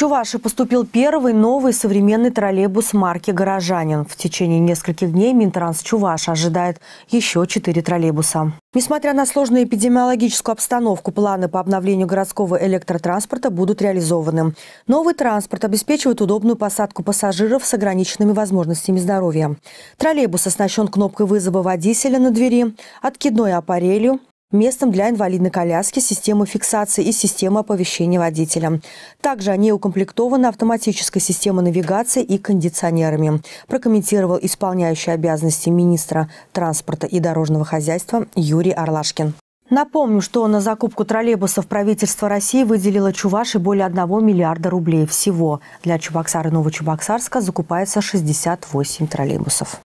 Чуваши поступил первый новый современный троллейбус марки «Горожанин». В течение нескольких дней Минтранс Чуваш ожидает еще четыре троллейбуса. Несмотря на сложную эпидемиологическую обстановку, планы по обновлению городского электротранспорта будут реализованы. Новый транспорт обеспечивает удобную посадку пассажиров с ограниченными возможностями здоровья. Троллейбус оснащен кнопкой вызова водителя на двери, откидной аппарелью, местом для инвалидной коляски, системы фиксации и системы оповещения водителя. Также они укомплектованы автоматической системой навигации и кондиционерами, прокомментировал исполняющий обязанности министра транспорта и дорожного хозяйства Юрий Орлашкин. Напомню, что на закупку троллейбусов правительство России выделило Чуваши более 1 миллиарда рублей всего. Для Чебоксара и Новочебоксарска закупается 68 троллейбусов.